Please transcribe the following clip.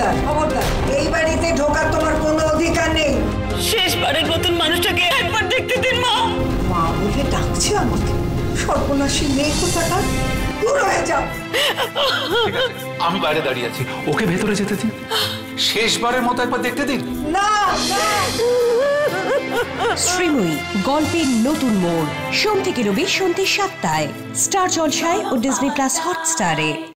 খবরদার খবরদার। এই বাড়িতে ঢোকার তোমার কোনো অধিকার নেই। শেষবারের মতন মানুষটাকে একবার দেখতে দিন মা। মা বলে ডাকছে আমাকে। সর্বনাশী মেয়ে কোথাকার? দূর হয়ে যাও। আমি বাইরে দাঁড়িয়ে আছি। ওকে ভেতরে যেতে দিন। শেষবারের মতো একবার দেখতে দিন। না না। শ্রীময়ী গল্পের নতুন মোড়। সোম থেকে রবি সন্ধ্যে সাতটায়। স্টার জলসায় ও ডিজনি প্লাস হটস্টারে।